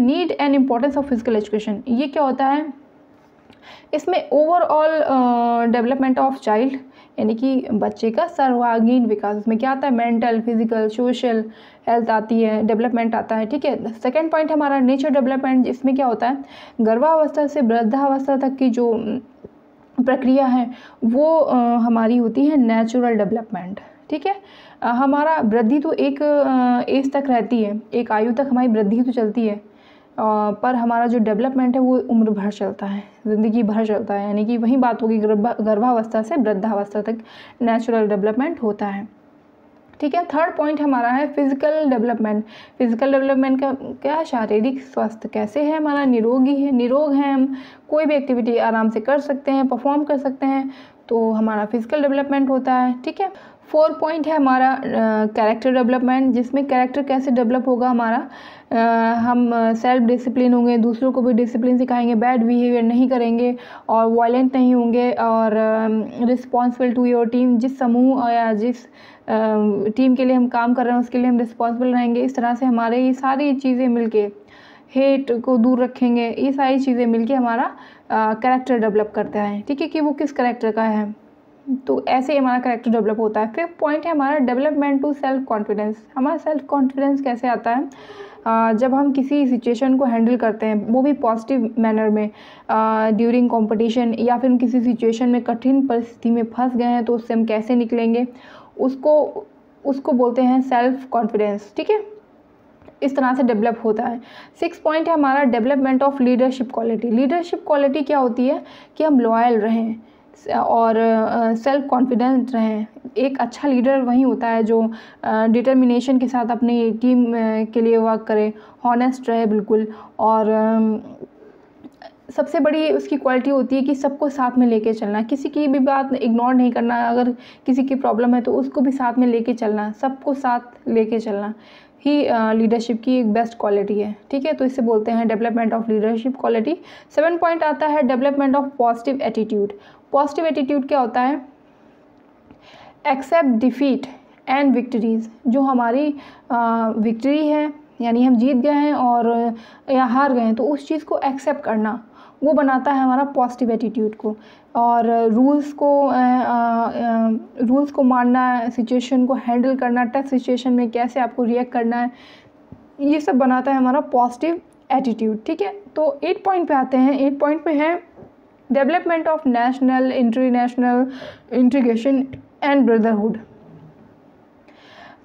Need and importance of physical education ये क्या होता है? इसमें ओवरऑल डेवलपमेंट ऑफ़ चाइल्ड यानी कि बच्चे का सर्वांगीण विकास इसमें क्या आता है? मेंटल फ़िज़िकल सोशल हेल्थ आती है डेवलपमेंट आता है ठीक है? सेकेंड पॉइंट हमारा नेचर डेवलपमेंट इसमें क्या होता है? गर्भावस्था से वृद्धावस्था तक की जो प्रक्रिया है वो आ, हमारी होती है नेचुरल डेवलपमेंट ठीक है? हमारा वृद्धि तो एक एज तक रहती है एक आयु तक हमारी वृद्धि तो चलती है पर हमारा जो डेवलपमेंट है, वो उम्र भर चलता है, ज़िंदगी भर चलता है, यानी कि वही बात होगी गर्भावस्था से वृद्धावस्था तक नेचुरल डेवलपमेंट होता है। ठीक है थर्ड पॉइंट हमारा है फ़िज़िकल डेवलपमेंट फ़िज़िकल डेवलपमेंट का, क्या शारीरिक स्वास्थ्य कैसे है? हमारा निरोगी है, निरोग है हम, कोई भी एक्टिविटी आराम से कर सकते हैं परफॉर्म कर सकते हैं तो हमारा फ़िज़िकल डेवलपमेंट होता है ठीक है? फोर पॉइंट है हमारा कैरेक्टर डेवलपमेंट जिसमें कैरेक्टर कैसे डेवलप होगा हमारा। आ, हम सेल्फ डिसिप्लिन होंगे दूसरों को भी डिसिप्लिन सिखाएँगे बैड बिहेवियर नहीं करेंगे और वायलेंट नहीं होंगे और रिस्पॉन्सिबल टू योर टीम जिस समूह या जिस टीम के लिए हम काम कर रहे हैं उसके लिए हम रिस्पॉन्सिबल रहेंगे। इस तरह से हमारे ये सारी चीज़ें मिलके हेट को दूर रखेंगे ये सारी चीज़ें मिलके हमारा करेक्टर डेवलप करता है। ठीक है कि वो किस करेक्टर का है? तो ऐसे ही हमारा करेक्टर डेवलप होता है। फिफ्थ पॉइंट है हमारा डेवलपमेंट टू सेल्फ कॉन्फिडेंस हमारा सेल्फ कॉन्फिडेंस कैसे आता है? आ, जब हम किसी सिचुएशन को हैंडल करते हैं वो भी पॉजिटिव मैनर में ड्यूरिंग कंपटीशन या फिर किसी सिचुएशन में कठिन परिस्थिति में फंस गए हैं तो उससे हम कैसे निकलेंगे? उसको उसको बोलते हैं सेल्फ कॉन्फिडेंस ठीक है? इस तरह से डेवलप होता है। सिक्स पॉइंट है हमारा development of leadership quality leadership quality क्या होती है? कि हम लॉयल रहें, और सेल्फ कॉन्फिडेंट रहें। एक अच्छा लीडर वही होता है जो डिटर्मिनेशन के साथ अपनी टीम के लिए वर्क करे हॉनेस्ट रहे बिल्कुल। और सबसे बड़ी उसकी क्वालिटी होती है कि सबको साथ में लेके चलना। किसी की भी बात इग्नोर नहीं करना। अगर किसी की प्रॉब्लम है तो उसको भी साथ में लेके चलना। सबको साथ लेके चलना। ही लीडरशिप की एक बेस्ट क्वालिटी है, ठीक है? तो इसे बोलते हैं development of leadership quality seven point आता है development of positive attitude positive attitude क्या होता है? एक्सेप्ट डिफीट एंड विक्ट्रीज जो हमारी विक्ट्री है, यानी हम जीत गए हैं और, या हार गए हैं तो उस चीज़ को एक्सेप्ट करना। वो बनाता है हमारा पॉजिटिव एटीट्यूड को। और रूल्स को रूल्स को मानना सिचुएशन को हैंडल करना टफ सिचुएशन में कैसे आपको रिएक्ट करना है, ये सब बनाता है हमारा पॉजिटिव एटीट्यूड ठीक है? तो एट पॉइंट पे आते हैं। एट पॉइंट पे है development of national international integration and brotherhood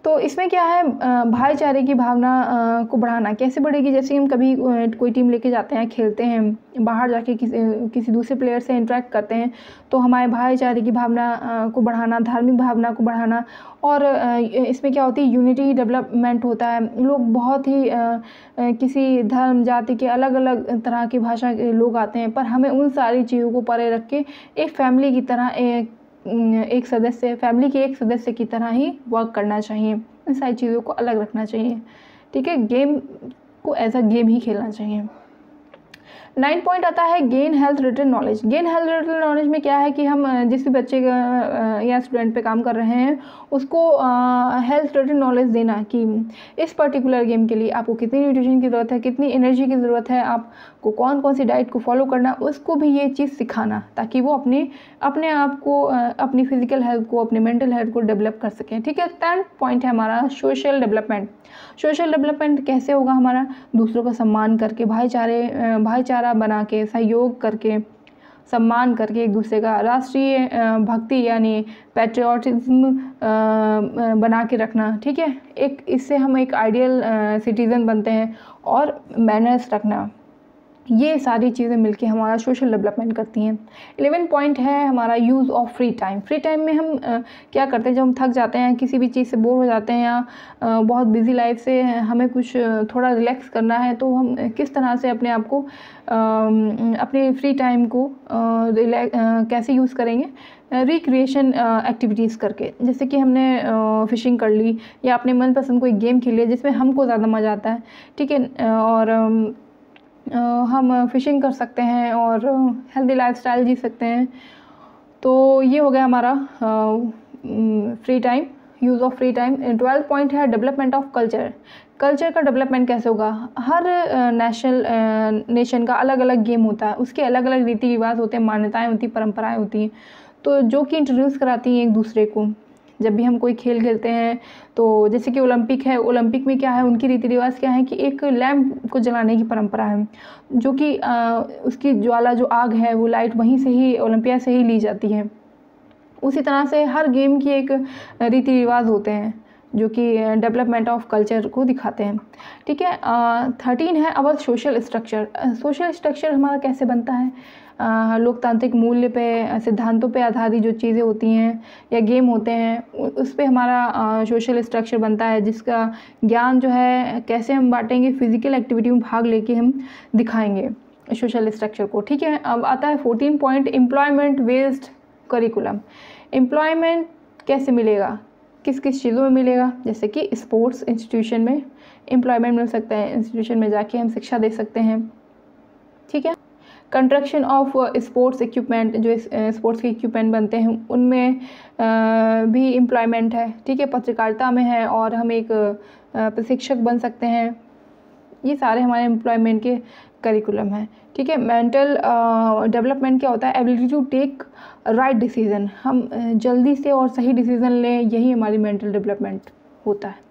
तो इसमें क्या है भाईचारे की भावना को बढ़ाना कैसे बढ़ेगी? जैसे हम कभी कोई टीम लेके जाते हैं, खेलते हैं, बाहर जाके किसी किसी दूसरे प्लेयर से इंटरेक्ट करते हैं तो हमारे भाईचारे की भावना को बढ़ाना, धार्मिक भावना को बढ़ाना और इसमें क्या होती है यूनिटी डेवलपमेंट होता है। लोग बहुत ही किसी धर्म, जाति के अलग अलग तरह की भाषा के लोग आते हैं, पर हमें उन सारी चीज़ों को परे रख के एक फैमिली की तरह, एक एक सदस्य फैमिली के एक सदस्य की तरह ही वर्क करना चाहिए। इन सारी चीज़ों को अलग रखना चाहिए। ठीक है? गेम को एज अ गेम ही खेलना चाहिए। नाइन पॉइंट आता है gain health related knowledge. Gain health related knowledge में क्या है कि हम जिस भी बच्चे या स्टूडेंट पे काम कर रहे हैं, उसको हेल्थ रिलेटेड नॉलेज देना कि इस पर्टिकुलर गेम के लिए आपको कितनी न्यूट्रिशन की ज़रूरत है, कितनी एनर्जी की ज़रूरत है, आपको कौन कौन सी डाइट को फॉलो करना उसको भी ये चीज़ सिखाना ताकि वो अपने अपने आप को अपनी फ़िज़िकल हेल्थ को, अपने मेंटल हेल्थ को डेवलप कर सकें। ठीक है, टेंथ पॉइंट है हमारा सोशल डेवलपमेंट। सोशल डेवलपमेंट कैसे होगा हमारा? दूसरों का सम्मान करके, भाईचारे भाईचारा बना के, सहयोग करके, सम्मान करके एक दूसरे का राष्ट्रीय भक्ति यानी पैट्रियाटिज्म बना के रखना, ठीक है? एक, इससे हम एक आइडियल सिटीज़न बनते हैं और मैनर्स रखना। ये सारी चीज़ें मिलके हमारा सोशल डेवलपमेंट करती हैं। एलेवन पॉइंट है हमारा use of free time free time में हम आ, क्या करते हैं? जब हम थक जाते हैं किसी भी चीज़ से बोर हो जाते हैं या आ, बहुत बिज़ी लाइफ से हमें कुछ थोड़ा रिलैक्स करना है तो हम किस तरह से अपने आप को अपने फ्री टाइम को कैसे यूज़ करेंगे? रिक्रिएशन एक्टिविटीज़ करके। जैसे कि हमने फ़िशिंग कर ली या अपने मनपसंद कोई गेम खेल लिया जिसमें हमको ज़्यादा मज़ा आता है। ठीक है और हम फ़िशिंग कर सकते हैं और हेल्दी लाइफस्टाइल जी सकते हैं। तो ये हो गया हमारा free time use of free time twelfth point है डेवलपमेंट ऑफ़ कल्चर कल्चर का डेवलपमेंट कैसे होगा? हर नेशनल नेशन का अलग अलग गेम होता है। उसके अलग अलग रीति रिवाज होते हैं, मान्यताएँ होती परंपराएँ होती हैं। तो जो कि इंट्रोड्यूस कराती हैं एक दूसरे को। जब भी हम कोई खेल खेलते हैं तो जैसे कि ओलंपिक है, ओलंपिक में क्या है, उनकी रीति रिवाज क्या है कि एक लैम्प को जलाने की परंपरा है, जो कि उसकी ज्वाला जो आग है, वो लाइट वहीं से ही, ओलंपिया से ही ली जाती है। उसी तरह से हर गेम की एक रीति रिवाज होते हैं। जो कि डेवलपमेंट ऑफ़ कल्चर को दिखाते हैं। ठीक है थर्टीन है our social structure social structure हमारा कैसे बनता है? लोकतांत्रिक मूल्य पे, सिद्धांतों पे आधारित जो चीज़ें होती हैं या गेम होते हैं उस पर हमारा सोशल स्ट्रक्चर बनता है, जिसका ज्ञान जो है, कैसे हम बांटेंगे फ़िज़िकल एक्टिविटी में भाग लेके हम दिखाएँगे सोशल स्ट्रक्चर को। ठीक है, अब आता है fourteen point employment based curriculum employment कैसे मिलेगा? किस किस चीज़ों में मिलेगा? जैसे कि स्पोर्ट्स इंस्टीट्यूशन में एम्प्लॉयमेंट मिल सकता है इंस्टीट्यूशन में जाके हम शिक्षा दे सकते हैं। ठीक है? कंस्ट्रक्शन ऑफ़ स्पोर्ट्स इक्विपमेंट जो स्पोर्ट्स के इक्विपमेंट बनते हैं, उनमें भी एम्प्लॉयमेंट है। ठीक है? पत्रकारिता में है और हम एक प्रशिक्षक बन सकते हैं। ये सारे हमारे एम्प्लॉयमेंट के करिकुलम है, ठीक है? मेंटल डेवलपमेंट क्या होता है? Ability to take right decision हम जल्दी से और सही डिसीज़न लें, यही हमारी मेंटल डेवलपमेंट होता है।